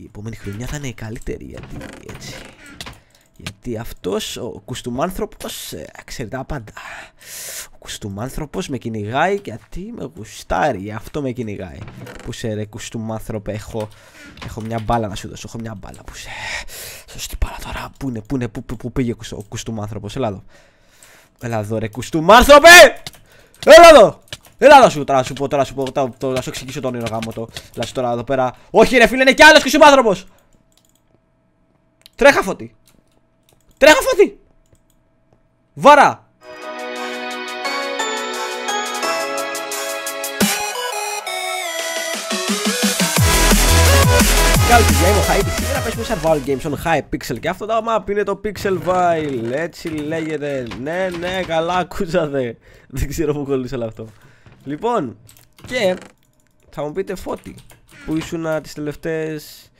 η επόμενη χρονιά θα είναι η καλύτερη γιατί έτσι. Γιατί αυτός ο κουστούμάνθρωπος ε, ξέρει τα πάντα. Ο κουστούμάνθρωπος με κυνηγάει γιατί με γουστάρει. Αυτό με κυνηγάει. Που σε ρε κουστούμάνθρωπε έχω, έχω μια μπάλα να σου δώσω. Έχω μια μπάλα που σε... Σωστή μπάλα τώρα. Πού είναι, πού είναι, πού, πού, πού πήγε ο κουστούμάνθρωπος. Έλα εδώ. Έλα εδώ ρε κουστούμάνθρωπε! Έλα εδώ! Έλα να σου, τώρα σου πω, τώρα σου πω, τώρα, τώρα, να σου εξηγήσω τον όνειρο γάμο το. Έλα σου τώρα εδώ πέρα. Όχι ρε φίλε, είναι κι άλλος κουστούμάνθρωπος! Τρέχα φώτη! Τρέχα φώτη! Βάρα! Καλή παιδιά, είμαι ο Hype. Σήμερα παίζουμε survival games on High Pixel και αυτό το map είναι το Pixel Vile. Έτσι λέγεται. Ναι, ναι, καλά ακούσατε. Δεν ξέρω που κολλήσε όλο αυτό. Λοιπόν, και θα μου πείτε φώτη που ήσουν τις τελευταίες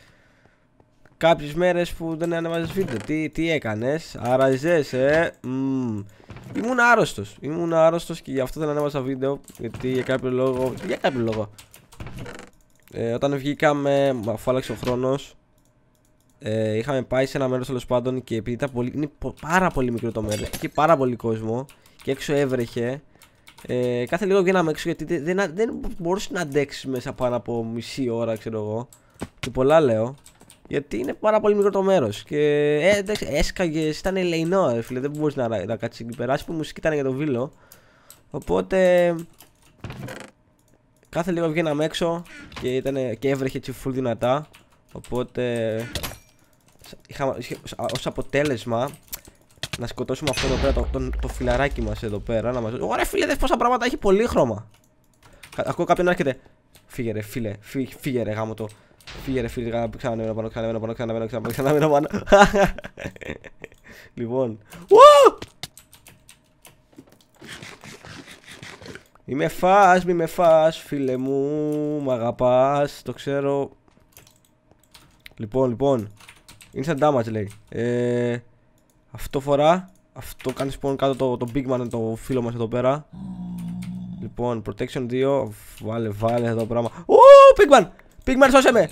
κάποιες μέρες που δεν ανέβαζες βίντεο. Τι, τι έκανες, άραζες, ε; Mm. Ήμουν άρρωστος. Ήμουν άρρωστος και γι' αυτό δεν ανέβασα βίντεο. Γιατί για κάποιο λόγο. Για κάποιο λόγο. Ε, όταν βγήκαμε, αφού άλλαξε ο χρόνος, ε, είχαμε πάει σε ένα μέρος τέλος πάντων και επειδή ήταν πολύ, είναι πάρα πολύ μικρό το μέρος, είχε πάρα πολύ κόσμο και έξω έβρεχε. Ε, κάθε λίγο βγαίναμε έξω γιατί δεν, δεν, δεν μπορούσες να αντέξεις μέσα πάνω από μισή ώρα, ξέρω εγώ. Και πολλά λέω. Γιατί είναι πάρα πολύ μικρό το μέρος. Και ε, έσκαγες, ήταν ελεηνό, φίλε. Δεν μπορείς να, να κάτσεις εκεί πέρα. που μουσική ήταν για το βίλο. Οπότε κάθε λίγο βγαίναμε έξω και, ήταν, και έβρεχε έτσι full δυνατά. Οπότε είχα ως αποτέλεσμα να σκοτώσουμε αυτό εδώ πέρα το, το, το φιλαράκι μας εδώ πέρα να μας... Ωραία φίλε δες πόσα πράγματα έχει πολύ χρώμα Ακούω κάποιον να έρχεται. Φύγε ρε φίλε, φύγε ρε γάμο το. Φύγε ρε φίλε, ξανανέμενο πάνω, ξανανέμενο πάνω, ξανανέμενο πάνω, ξανανέμενο πάνω. Λοιπόν. Μη με φας, μη με φας, φίλε μου, μ' αγαπάς, το ξέρω. Λοιπόν, λοιπόν. Είναι σαν damage λέει. Ε, Αυτό φορά Αυτό κάνεις spawn κάτω το, το big man, το φίλο μας εδώ πέρα Λοιπόν, protection 2 Βάλε, βάλε εδώ πράγμα Ου, big man, big man σώσε με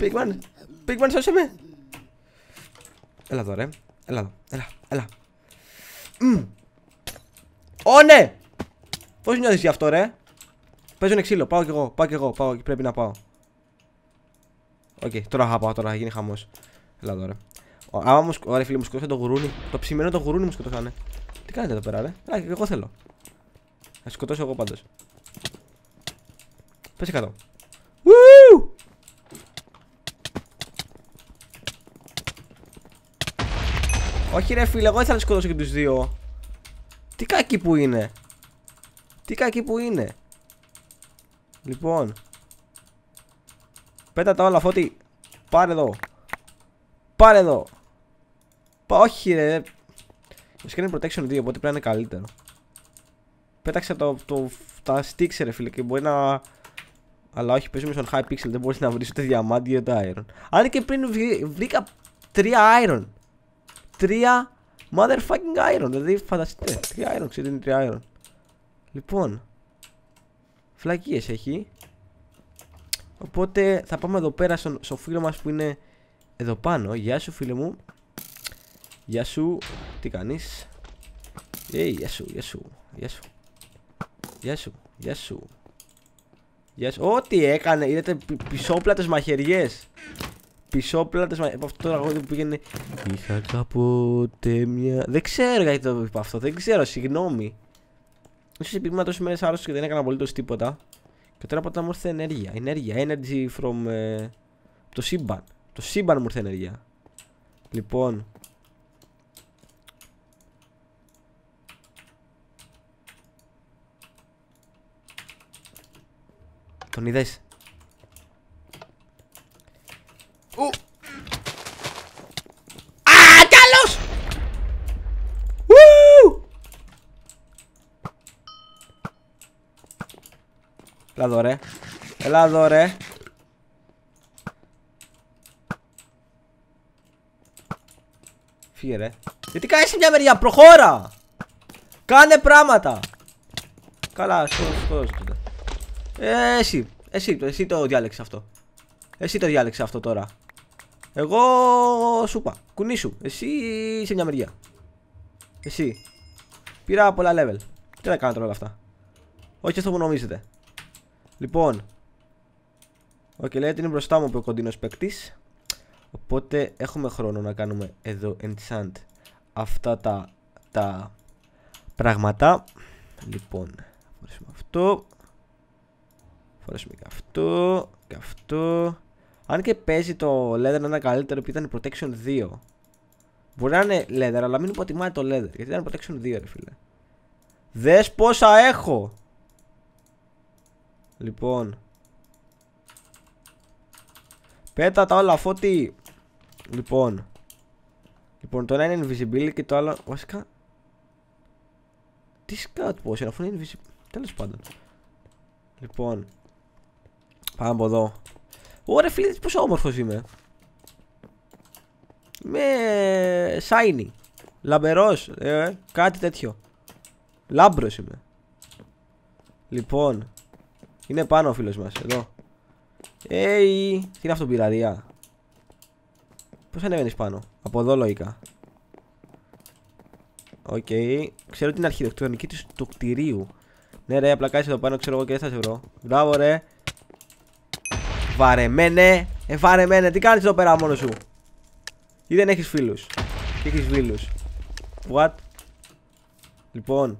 Big man, big man σώσε με Έλα εδώ ρε Έλα εδώ, έλα, έλα Ω ναι Πώς νιώθεις γι' αυτό, ρε; Παίζουν ξύλο. Πάω κι εγώ. Πάω κι εγώ. Πάω. Πρέπει να πάω. OK, okay, τώρα θα πάω. Τώρα θα γίνει χαμός. Έλα εδώ, ρε. Άμα μου σκοτώσανε, φίλοι μου σκοτώσανε το γουρούνι. Το ψημένο το γουρούνι μου σκοτώσανε. Τι κάνετε εδώ πέρα, ρε; Έλα, εγώ θέλω. Θα σκοτώσω εγώ πάντως. Πέσε κάτω. Όχι ρε φίλε, εγώ ήθελα να σκοτώσω και τους δύο Τι κάκι που είναι τι κακή που είναι. Λοιπόν. Πέτα τα όλα φώτη. Πάρε εδώ. Πάρε εδώ. Πα, όχι ρε. Βασικά είναι protection 2 οπότε πρέπει να είναι καλύτερο. Πέταξε το, το, τα sticks ρε φίλε και μπορεί να... Αλλά όχι παίζουμε στον high pixel δεν μπορείς να βρεις ούτε διαμάντι ούτε iron. Αν και πριν βρήκα τρία iron. Τρία motherfucking iron. Δηλαδή φανταστείτε. Τρία iron ξέρετε είναι τρία iron. Λοιπόν, φλακίες έχει. Οπότε θα πάμε εδώ πέρα στο, στο φίλο μας που είναι εδώ πάνω. Γεια σου φίλε μου. Γεια σου. Τι κάνεις; Hey, γεια σου, γεια σου, γεια σου. Γεια σου, γεια σου. Γεια σου. Ό,τι έκανε, είδατε πισόπλατες μαχαιριές. Πισόπλατες μαχαιριές. Από αυτό το τραγούδι που πήγαινε. Είχα κάποτε μια. Δεν ξέρω γιατί το είπα αυτό. Δεν ξέρω, συγγνώμη. Ίσως επειδή ήμουν τόσες μέρες άρρωστος και δεν έκανα απολύτως τίποτα. Και τώρα από μου ήρθε ενέργεια. Ενέργεια. Energy from. Ε, το σύμπαν. Το σύμπαν μου ήρθε ενέργεια. Λοιπόν. Τον είδες; Έλα εδώ ρε. Έλα εδώ ρε. Φύγε ρε. Γιατί κάνεις μια μεριά προχώρα! Κάνε πράγματα! Καλά σκότωσε Ε εσύ Εσύ, εσύ το διάλεξες αυτό Εσύ το διάλεξε αυτό τώρα. Εγώ σου είπα. Κουνήσου. Εσύ είσαι μια μεριά. Εσύ. Πήρα πολλά level. Τι να κάνω τώρα όλα αυτά. Όχι αυτό που νομίζετε. Λοιπόν. OK, okay, λέει ότι είναι μπροστά μου ο κοντινό παίκτης. Οπότε έχουμε χρόνο να κάνουμε εδώ enchant αυτά τα, τα πράγματα. Λοιπόν, φορέσουμε αυτό. Φορέσουμε και αυτό. Και αυτό. Αν και παίζει το leather να είναι καλύτερο επειδή ήταν protection 2. Μπορεί να είναι leather, αλλά μην υποτιμάτε το leather. Γιατί ήταν protection 2, ρε φίλε. Δες πόσα έχω. Λοιπόν. Πέτα τα όλα φώτη. Λοιπόν. Λοιπόν, το ένα είναι invisibility και το άλλο. Βασικά. Τι scout πώ είναι, αφού είναι invisible. Τέλος πάντων. Λοιπόν. Πάμε από εδώ. Ωραία, φίλε, πόσο όμορφος είμαι. Είμαι shiny. Λαμπερός. Ε, κάτι τέτοιο. Λάμπρος είμαι. Λοιπόν. Είναι πάνω ο φίλος μας. Εδώ. Hey, τι είναι αυτό πειραδία. Πώς ανεβαίνεις πάνω; Από εδώ λογικά. OK. Okay. Ξέρω την αρχιτεκτονική του κτηρίου. Ναι, ρε, απλά εδώ πάνω, ξέρω εγώ και δεν θα σε βρω. Μπράβο, ρε. Βαρεμένε. Ε, βαρεμένε. Τι κάνεις εδώ πέρα μόνος σου; Ή δεν έχεις φίλους; Τι έχεις φίλους; What; Λοιπόν.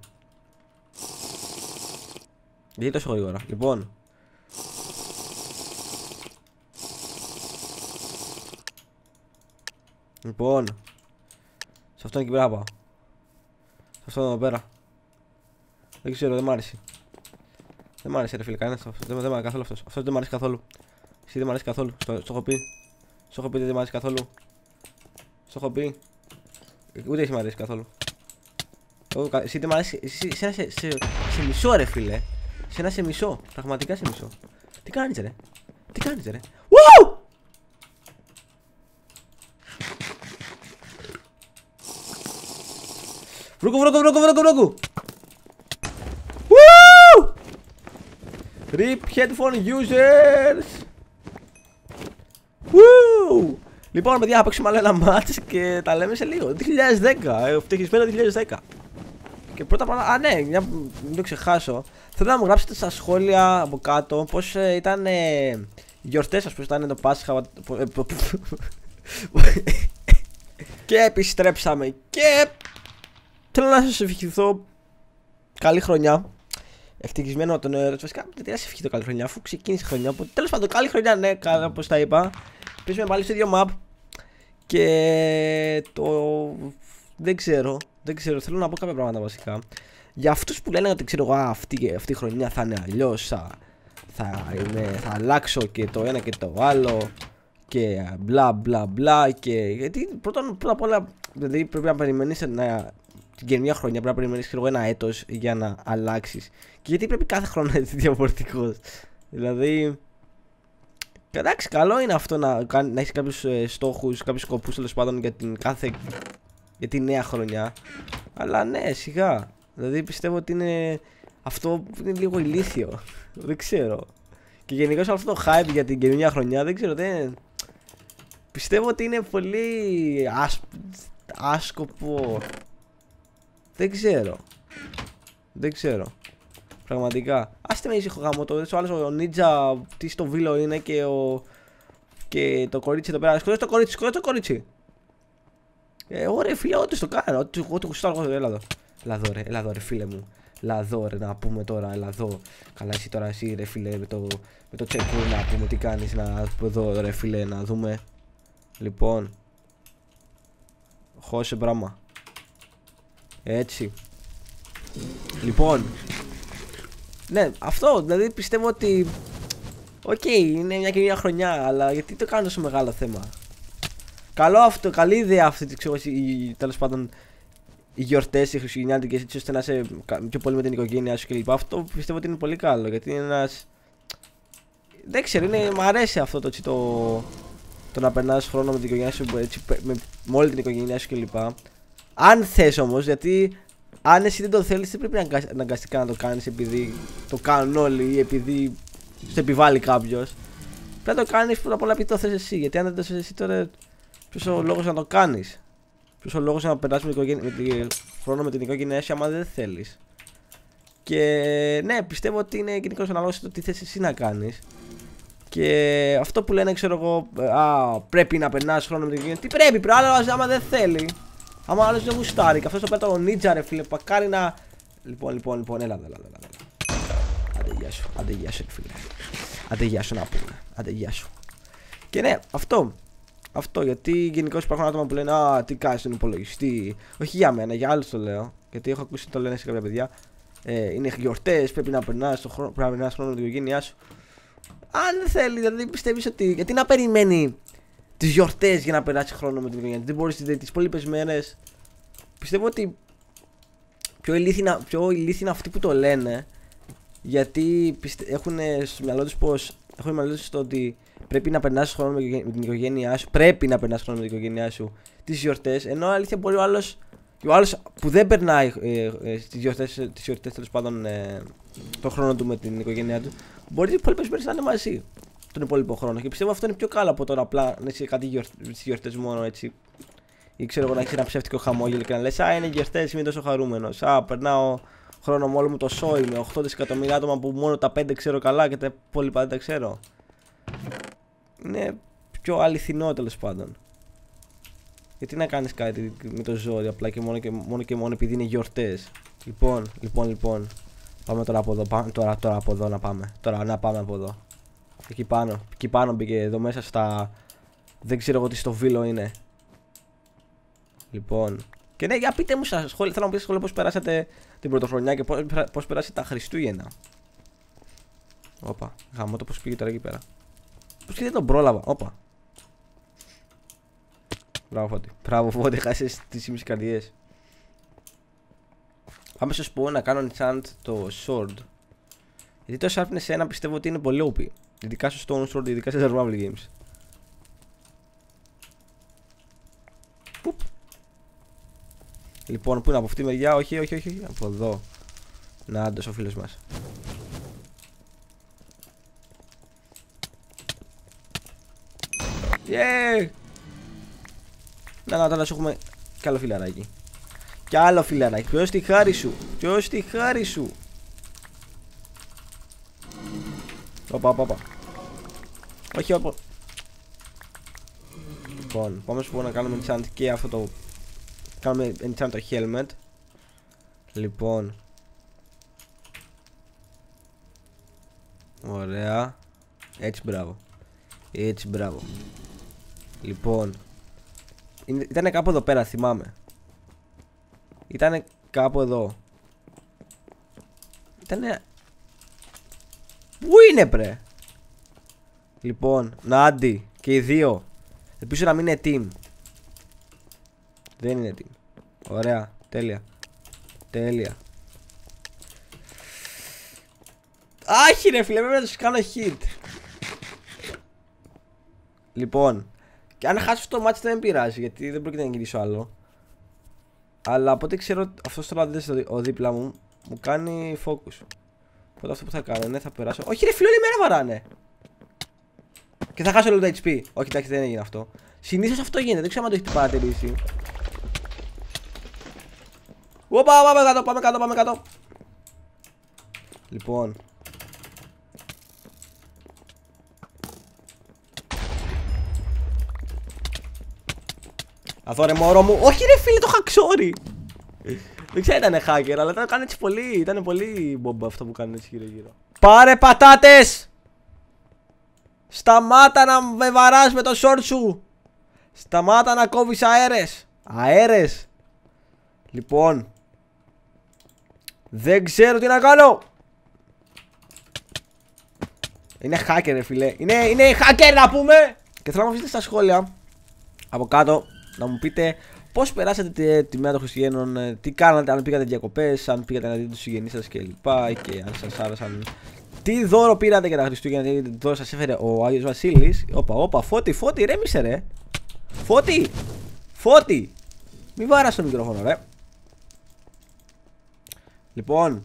Γιατί τόσο γρήγορα; Λοιπόν. Λοιπόν. Σε αυτόν εκεί πέρα πάω. Σε αυτόν εδώ πέρα. Δεν ξέρω, δεν μ' άρεσε. Δεν μ' άρεσε ρε φίλε, κανένας αυτό. Δεν, δεν μ' άρεσε καθόλου αυτός. Αυτός δεν μ' άρεσε καθόλου. Εσύ δεν μ' άρεσε καθόλου. Στο, στο έχω πει. Στο έχω πει δεν μ' άρεσε καθόλου. Στο έχω πει. Ούτε εσύ μ' αρέσει καθόλου. εσύ δεν μ' αρέσει. Εσύ, σε, σε, σε, σε μισό ρε φίλε. Σε ένα σε μισό. Πραγματικά σε μισό. Τι κάνεις ρε. Τι κάνεις ρε. Woo! Βρούκου, βρούκου, βρούκου, βρούκου, βρούκου. Woo! Rip headphone users. Woo! Λοιπόν, παιδιά, θα παίξουμε άλλο ένα match και τα λέμε σε λίγο. 2010, ευτυχισμένο 2010. Και πρώτα απ' όλα, α ναι, μια, μην το ξεχάσω. Θέλω να μου γράψετε στα σχόλια από κάτω πώς ε, ήταν ε, οι γιορτές σα, πώ ήταν το Πάσχα. Ε, και επιστρέψαμε. Και Θέλω να σας ευχηθώ καλή χρονιά. Ευτυχισμένο τον νέο Βασικά, δεν να σα ευχηθώ καλή χρονιά, αφού ξεκίνησε η χρονιά. Τέλος πάντων, καλή χρονιά, ναι, καλά, όπως τα είπα. Πέσουμε πάλι στο ίδιο map. Και το. Δεν ξέρω. Δεν ξέρω. Θέλω να πω κάποια πράγματα βασικά. Για αυτούς που λένε ότι ξέρω εγώ αυτή, αυτή η χρονιά θα είναι αλλιώς. Θα, θα, θα αλλάξω και το ένα και το άλλο. Και μπλα μπλα μπλα. Και γιατί πρώτα, πρώτα απ' όλα δηλαδή πρέπει να περιμένεις να την καινούργια χρονιά πρέπει να περιμένεις ένα έτος για να αλλάξεις. Και γιατί πρέπει κάθε χρόνο να είσαι διαφορετικός. Δηλαδή. Εντάξει, καλό είναι αυτό να, να έχεις κάποιους ε, στόχους, κάποιους σκοπούς τέλος πάντων για την κάθε. για τη νέα χρονιά. Αλλά ναι, σιγά. Δηλαδή πιστεύω ότι είναι. Αυτό είναι λίγο ηλίθιο. δεν ξέρω. Και γενικώ αυτό το hype για την καινούργια χρονιά δεν ξέρω. Δεν... Πιστεύω ότι είναι πολύ άσκοπο δεν ξέρω. Δεν ξέρω. Πραγματικά. Άστε με ήσυχο γάμο το. Ο άλλος ο Νίτζα, τι στο βίλο είναι και ο. Και το κορίτσι εδώ πέρα. Σκοτώ το κορίτσι, σκοτώ το κορίτσι. Ε, ωραία φίλε, ό,τι το κάνω. Ό,τι εγώ το κουστάρω, εγώ έλα εδώ. Έλα εδώ, ρε, έλα εδώ, ρε φίλε μου. Έλα εδώ, ρε, να πούμε τώρα, έλα εδώ. Καλά, εσύ τώρα, εσύ, ρε φίλε, με το, με το checkpoint να πούμε τι κάνεις. Να εδώ, ρε φίλε, να δούμε. Λοιπόν. Χώσε πράμα. Έτσι. Λοιπόν. Ναι, αυτό. Δηλαδή πιστεύω ότι. Οκ, είναι μια καινούργια χρονιά, αλλά γιατί το κάνω τόσο μεγάλο θέμα; Καλό αυτό, καλή ιδέα αυτή, ξέρω, τέλος πάντων, οι γιορτές, οι χριστουγεννιάτικες, έτσι ώστε να είσαι πιο πολύ με την οικογένειά σου κλπ. Αυτό πιστεύω ότι είναι πολύ καλό γιατί είναι ένας. Δεν ξέρω, είναι, μου αρέσει αυτό το, το, το να περνάς χρόνο με την οικογένειά σου, έτσι, με, με όλη την οικογένειά σου κλπ. Αν θες όμως, γιατί αν εσύ δεν το θέλεις, δεν πρέπει να αναγκαστικά να το κάνεις επειδή το κάνουν όλοι ή επειδή σε επιβάλλει κάποιος. Πρέπει να το κάνεις πρώτα απ' όλα επειδή το θες εσύ. Γιατί αν δεν το θες εσύ, τώρα ποιος ο λόγος να το κάνεις; Ποιος ο λόγος να περάσει με, με τη, χρόνο με την οικογένειά σου άμα δεν θέλεις; Και ναι, πιστεύω ότι είναι γενικώ αναλόγως το τι θες εσύ να κάνεις. Και αυτό που λένε, ξέρω εγώ, α, πρέπει να περνάς χρόνο με την οικογένεια. Τι πρέπει, πρέπει, άλλο άμα δεν θέλει. Άμα άλλος δεν γουστάρει. Και αυτό το πέταγο νίτζα, ρε φίλε, πακάρει να. Λοιπόν, λοιπόν, λοιπόν, έλα, έλα, έλα. έλα. Άντε γεια σου, άντε γεια σου, φίλε. Άντε γεια σου να πούμε. Άντε γεια σου. Και ναι, αυτό. Αυτό γιατί γενικώς υπάρχουν άτομα που λένε Α, τι κάνεις στον υπολογιστή. Όχι για μένα, για άλλους το λέω. Γιατί έχω ακούσει το λένε σε κάποια παιδιά. Ε, είναι γιορτές, πρέπει να περνάς χρόνο, χρόνο με την οικογένειά σου. Αν δεν θέλει, δηλαδή πιστεύεις ότι. Γιατί να περιμένει τις γιορτές για να περάσει χρόνο με την οικογένειά του. Δεν μπορείς τις υπόλοιπες μέρες. Πιστεύω ότι πιο ηλίθιοι, πιο είναι αυτοί που το λένε. Γιατί πιστε... έχουν στο μυαλό τους πως. Έχουν μυαλό τους στο ότι πρέπει να περνάς χρόνο με την οικογένειά σου. Πρέπει να περνάς χρόνο με την οικογένειά σου τις γιορτές. Ενώ αλήθεια μπορεί ο άλλο. ο άλλος που δεν περνάει ε, ε, στις γιορτές, τέλος πάντων ε, τον χρόνο του με την οικογένειά του, μπορεί οι υπόλοιπες μέρες να είναι μαζί τον υπόλοιπο χρόνο. Και πιστεύω αυτό είναι πιο καλό από τώρα απλά να είσαι κάτι γιορτές μόνο έτσι. Ή ξέρω εγώ να έχεις ένα ψεύτικο χαμόγελο και να λες: Α, είναι γιορτές, είμαι τόσο χαρούμενος. Α, περνάω χρόνο με όλο μου το σόι με 8 δισεκατομμύρια άτομα που μόνο τα 5 ξέρω καλά και τα υπόλοιπα δεν τα ξέρω. Είναι πιο αληθινό τέλος πάντων. Γιατί να κάνεις κάτι με το ζόρι απλά και μόνο και μόνο, και μόνο επειδή είναι γιορτές. Λοιπόν, λοιπόν, λοιπόν. Πάμε τώρα από εδώ. Πάμε, τώρα, τώρα από εδώ να πάμε. Τώρα να πάμε από εδώ. Εκεί πάνω. Εκεί πάνω μπήκε εδώ μέσα στα. Δεν ξέρω εγώ τι στο βίλο είναι. Λοιπόν. Και ναι, για πείτε μου στα σχόλια. Θέλω να μου πείτε σχόλια πώς περάσατε την πρωτοχρονιά και πώ περάσατε τα Χριστούγεννα. Όπα. Γαμώ το πώς πήγε τώρα εκεί πέρα. Πώς και δεν τον πρόλαβα. Όπα. Μπράβο Φώτη. Μπράβο Φώτη, χάσε τις ήμισε καρδιές. Πάμε στο σπου να κάνω enchant το sword. Γιατί το sharpness 1 πιστεύω ότι είναι πολύ OP. Ειδικά στο Stone Sword, ειδικά σε survival games. Πουπ. Λοιπόν, πού είναι από αυτή τη μεριά, όχι, όχι, όχι, από εδώ. Να, άντως ο φίλος μας. Yeah! Να, να, τώρα σου έχουμε κι άλλο φιλαράκι. Κι άλλο φιλαράκι. Ποιος τη χάρη σου. Ποιος τη χάρη σου. Οπα, οπα, οπα. Όχι, οπα. Λοιπόν, πάμε σου πω να κάνουμε enchant και αυτό το... Κάνουμε enchant το helmet. Λοιπόν. Ωραία. Έτσι μπράβο. Έτσι μπράβο. Λοιπόν. Ήταν κάπου εδώ πέρα, θυμάμαι. Ήταν κάπου εδώ. Ήτανε Πού είναι πρε; Λοιπόν, Νάντι και οι δύο. Ελπίζω να μην είναι team. Δεν είναι team. Ωραία, τέλεια. Τέλεια. Άχι ρε φίλε, πρέπει να τους κάνω hit. Λοιπόν Και αν χάσω το match δεν πειράζει Γιατί δεν πρόκειται να γυρίσω άλλο. Αλλά από ό,τι ξέρω αυτός τώρα δεν ο δίπλα μου. Μου κάνει focus Οπότε αυτό που θα κάνω είναι θα περάσω. Όχι, ρε φίλο, όλη μέρα βαράνε. Και θα χάσω λίγο το HP. Όχι, εντάξει, δεν έγινε αυτό. Συνήθως αυτό γίνεται, δεν ξέρω αν το έχετε παρατηρήσει. Οπα, πάμε κάτω, πάμε κάτω, πάμε κάτω. Λοιπόν. Αθώ ρε μωρό μου. Όχι ρε φίλε, το χαξόρι. Δεν ξέρω ήταν hacker, αλλά ήταν έτσι πολύ. Ήταν πολύ μπομπ αυτό που κάνουν έτσι γύρω γύρω. Πάρε πατάτες! Σταμάτα να με βαράς με το short σου! Σταμάτα να κόβεις αέρες! Αέρες! Λοιπόν. Δεν ξέρω τι να κάνω! Είναι hacker ρε φίλε. Είναι, είναι hacker να πούμε! Και θέλω να μου αφήσετε στα σχόλια από κάτω να μου πείτε Πώς περάσατε τη, τη μέρα των Χριστουγέννων, ε, τι κάνατε, αν πήγατε διακοπές, αν πήγατε να δείτε τους συγγενείς σας κλπ. Και, και αν σας άρεσαν. Τι δώρο πήρατε για τα Χριστούγεννα, τι δώρο σας έφερε ο Άγιος Βασίλης. Όπα, όπα, φώτη, φώτη, ρέμισε ρε. Φώτη, φώτη. Μην βάρας το μικρόφωνο, ρε. Λοιπόν,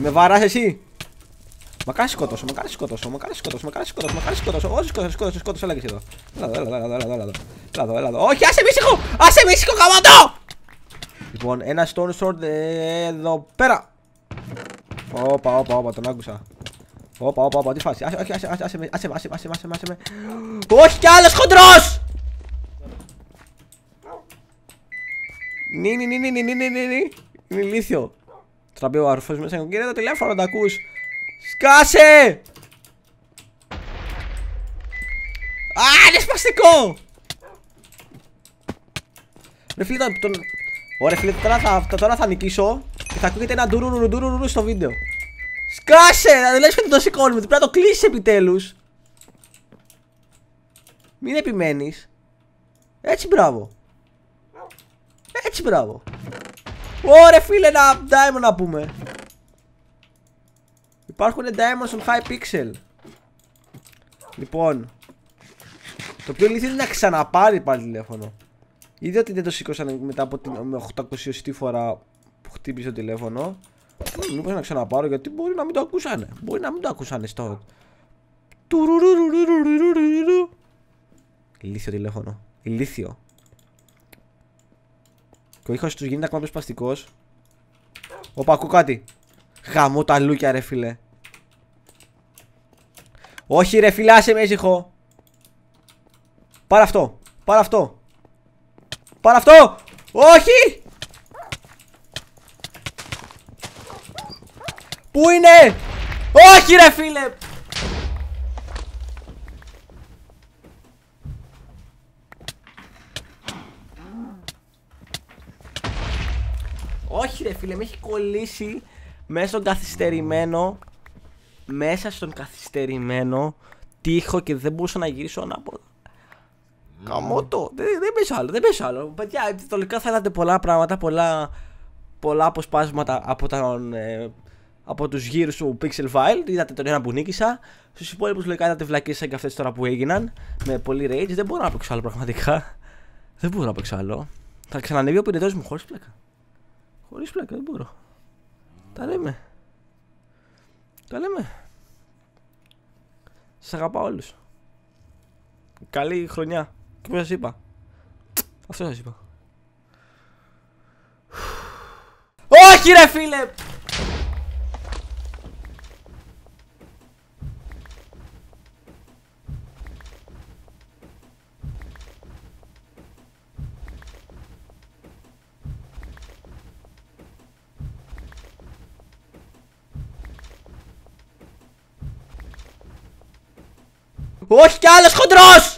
Με βαράς εσύ; Μακάρι σκότωσω, μακάρι σκότωσω, μακάρι σκότωσω, μακάρι σκότωσω, μακάρι σκότωσω. Όχι σκότωσω, σκότωσω, σκότωσω, έλα εδώ. Έλα εδώ, έλα εδώ, έλα εδώ, έλα εδώ. Έλα εδώ, έλα εδώ. Όχι, άσε με ήσυχο! Άσε με ήσυχο, γαμάτο! Λοιπόν, ένα stone sword εδώ πέρα. Όπα, όπα, όπα, τον άκουσα. Όπα, όπα, όπα, τι φάση. Όχι, άσε, με, άσε με, άσε με, άσε με, άσε με. Όχι κι! Νι, νι, νι, νι, νι, νι, νι, νι, Σκάσε! Α, είναι σπαστικό! Ρε φίλε, τον... τον... Ωραία φίλε, τώρα θα, τώρα θα νικήσω και θα ακούγεται ένα ντουρουρουρου ντουρουρουρου στο βίντεο. Σκάσε! Δεν λες ότι το σηκώνουμε, πρέπει να το κλείσεις επιτέλους. Μην επιμένεις. Έτσι μπράβο. Έτσι μπράβο. Ωραία φίλε, ένα diamond να πούμε. Υπάρχουν diamonds on high pixel. Λοιπόν. Το πιο ηλίθιο είναι να ξαναπάρει πάλι τηλέφωνο. Είδε ότι δεν το σήκωσαν μετά από την 820 φορά που χτύπησε το τηλέφωνο. Μήπως να ξαναπάρω γιατί μπορεί να μην το ακούσανε. Μπορεί να μην το ακούσανε στο. Ηλίθιο τηλέφωνο. Ηλίθιο. Και ο ήχος τους γίνεται ακόμα πιο σπαστικός. Οπα, ακούω κάτι. Χαμώ τα λούκια ρε φίλε. Όχι ρε φίλε, άσε με ήσυχο. Πάρε αυτό. Πάρε αυτό. Πάρε αυτό. Όχι. Πού είναι; Όχι ρε φίλε. Όχι ρε φίλε, με έχει κολλήσει μέσα στον καθυστερημένο μέσα στον καθυστερημένο τείχο και δεν μπορούσα να γυρίσω ανάποδα. Καμότο, δεν, δεν πες άλλο, δεν πες άλλο. Παιδιά, τελικά θα είδατε πολλά πράγματα, πολλά, πολλά αποσπάσματα από, τον, ε, από τους γύρους του Pixel File. Είδατε τον ένα που νίκησα. Στους υπόλοιπους λογικά είδατε βλακίες σαν και αυτές τώρα που έγιναν. Με πολύ rage. Δεν μπορώ να παίξω άλλο πραγματικά. Δεν μπορώ να παίξω άλλο. Θα ξανανεύει ο πυρετός μου χωρίς πλάκα. Χωρίς πλάκα, δεν μπορώ. Τα λέμε. Τα λέμε. Σας αγαπάω όλους. Καλή χρονιά. Και πώς σας είπα; Αυτό σας είπα. Όχι ρε φίλε! Hoş geldiniz Kudros.